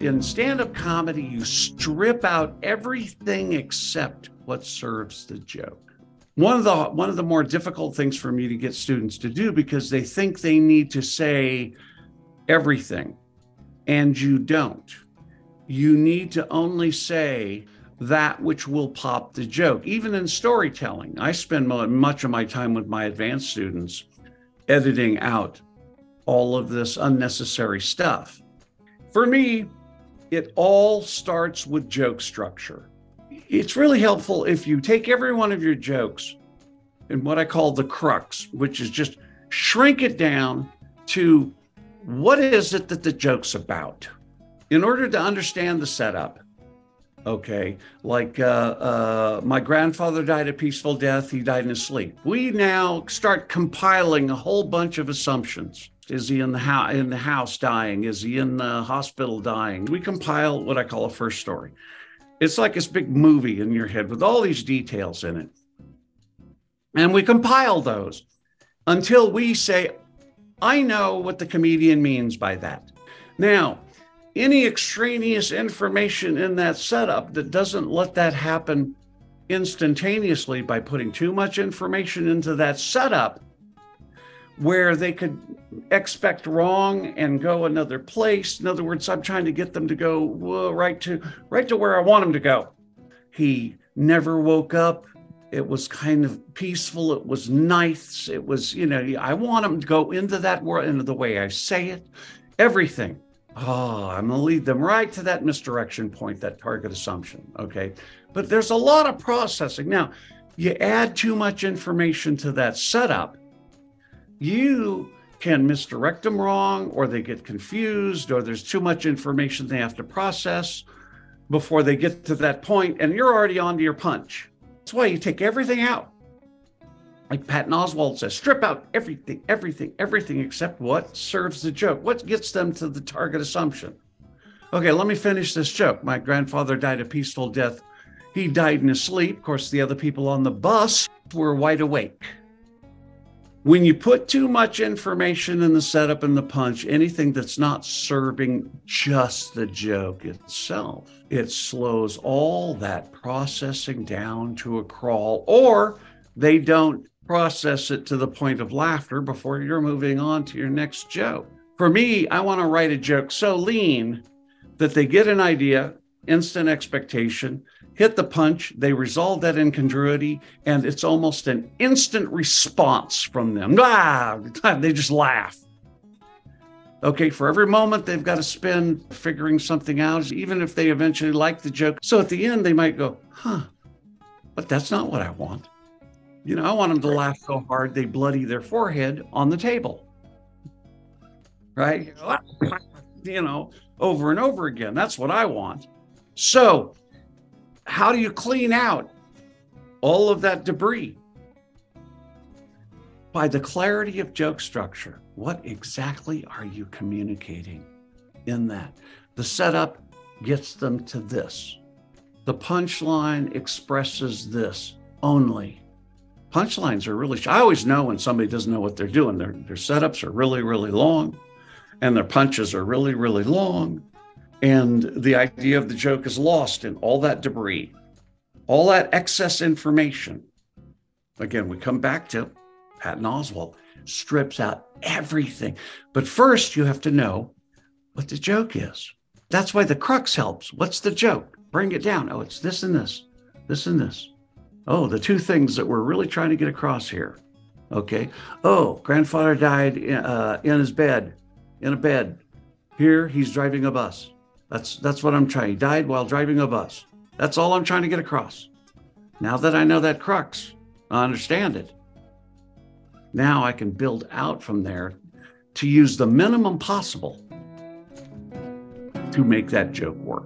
In stand up comedy, you strip out everything except what serves the joke. One of the one of the more difficult things for me to get students to do because they think they need to say everything and you don't. You need to only say that which will pop the joke. Even in storytelling, I spend much of my time with my advanced students editing out all of this unnecessary stuff. For me, it all starts with joke structure. It's really helpful if you take every one of your jokes and what I call the crux, which is just shrink it down to what is it that the joke's about? In order to understand the setup, okay, like uh, uh, my grandfather died a peaceful death, he died in his sleep. We now start compiling a whole bunch of assumptions. Is he in the house in the house dying? Is he in the hospital dying? We compile what I call a first story. It's like this big movie in your head with all these details in it. And we compile those until we say, I know what the comedian means by that. Now, any extraneous information in that setup that doesn't let that happen instantaneously by putting too much information into that setup where they could expect wrong and go another place. In other words, I'm trying to get them to go right to right to where I want them to go. He never woke up. It was kind of peaceful. It was nice. It was, you know, I want them to go into that world, into the way I say it, everything. Oh, I'm going to lead them right to that misdirection point, that target assumption. Okay. But there's a lot of processing. Now, you add too much information to that setup, you can misdirect them wrong, or they get confused, or there's too much information they have to process before they get to that point, and you're already on to your punch. That's why you take everything out. Like Patton Oswalt says, strip out everything, everything, everything except what serves the joke, what gets them to the target assumption. Okay, let me finish this joke. My grandfather died a peaceful death. He died in his sleep. Of course, the other people on the bus were wide awake. When you put too much information in the setup and the punch, anything that's not serving just the joke itself, it slows all that processing down to a crawl, or they don't process it to the point of laughter before you're moving on to your next joke. For me, I want to write a joke so lean that they get an idea, instant expectation, hit the punch, they resolve that incongruity, and it's almost an instant response from them. Ah, they just laugh. Okay, for every moment they've got to spend figuring something out, even if they eventually like the joke. So at the end, they might go, huh, but that's not what I want. You know, I want them to laugh so hard they bloody their forehead on the table. Right? You know, over and over again. That's what I want. So how do you clean out all of that debris? By the clarity of joke structure. What exactly are you communicating in that? The setup gets them to this. The punchline expresses this only. Punchlines are really, I always know when somebody doesn't know what they're doing. Their, their setups are really, really long, and their punches are really, really long, and the idea of the joke is lost in all that debris, all that excess information. Again, we come back to Patton Oswalt strips out everything. But first, you have to know what the joke is. That's why the crux helps. What's the joke? Bring it down. Oh, it's this and this, this and this. Oh, the two things that we're really trying to get across here. Okay. Oh, grandfather died in, uh, in his bed, in a bed. Here, he's driving a bus. That's that's what I'm trying. He died while driving a bus. That's all I'm trying to get across. Now that I know that crux, I understand it. Now I can build out from there to use the minimum possible to make that joke work.